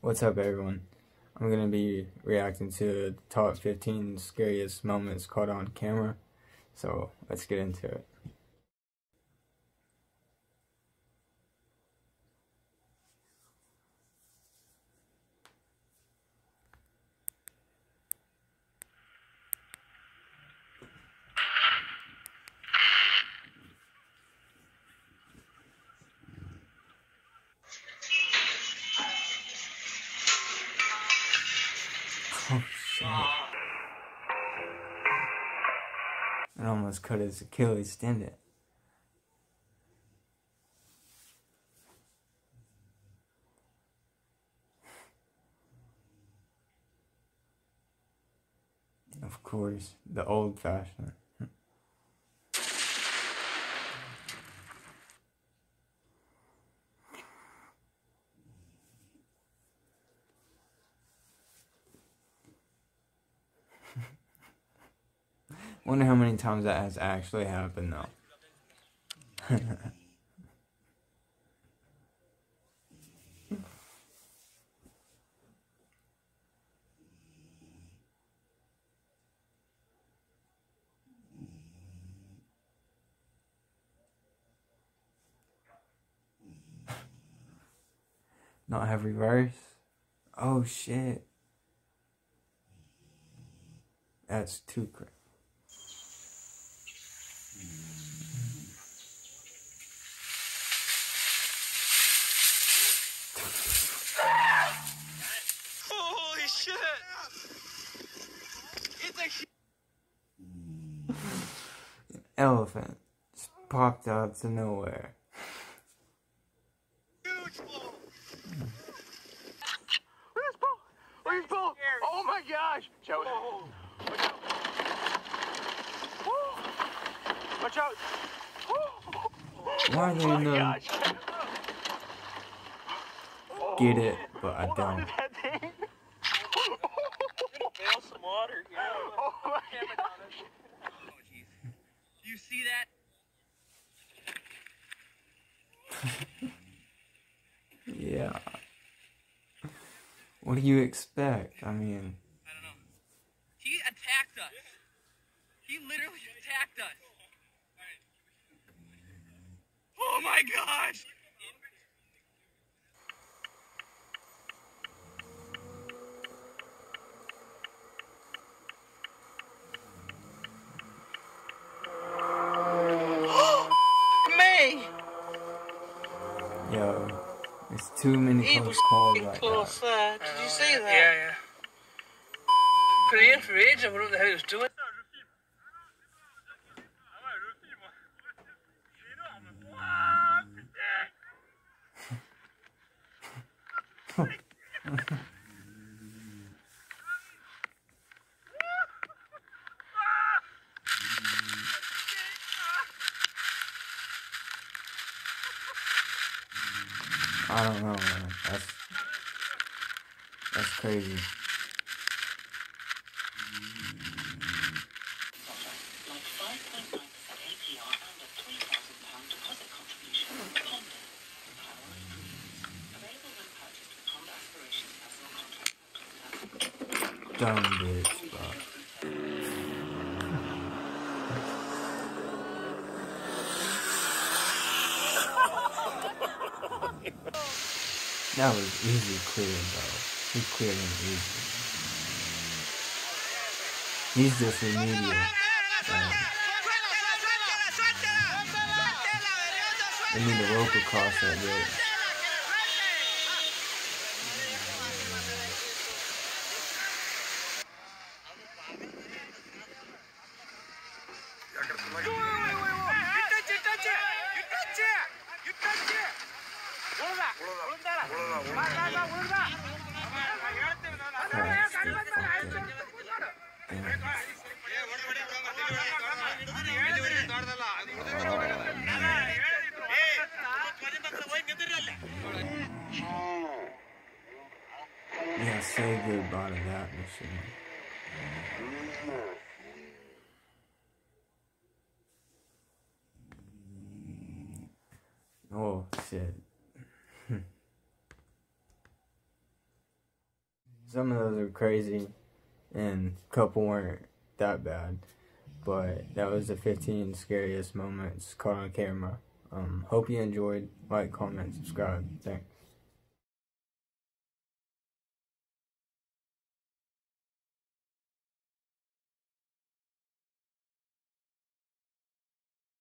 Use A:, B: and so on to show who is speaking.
A: What's up, everyone? I'm gonna be reacting to the top 15 scariest moments caught on camera. So let's get into it. Oh shit. It almost cut his Achilles tendon. Of course, the old fashioned. Wonder how many times that has actually happened though. Not have reverse. Oh shit. That's too crazy.
B: Holy shit! It's a
A: Elephant just popped out to nowhere.
B: huge ball. Look at this ball! Look at this ball! Oh my gosh! Joe. Watch out! Woo. Watch out!
A: Why
B: Oh
A: do you
B: my
A: know?
B: gosh!
A: Get it, but I
B: Hold on to
A: don't.
B: that thing.
C: Bail some water here.
B: Oh my gosh!
C: You see that?
A: Yeah. What do you expect? I mean,
C: I don't know. He attacked us. He literally attacked us. Oh my gosh!
A: Too many
C: He
A: close calls
C: f***ing
A: like
C: close
A: that.
C: there. Did you see uh, that?
D: Yeah, yeah.
C: Praying for age, I wonder what the hell he was doing.
A: I don't know, man. That's that's crazy.
E: like 5.9%
A: That was easy cleared, though. He cleared him easy. He's just remedial. Um, they need a rope across that bridge. Yeah, say goodbye to that machine. Oh shit. Some of those are crazy, and a couple weren't that bad. But that was the 15 scariest moments caught on camera. Um, hope you enjoyed. Like, comment, subscribe. Thanks.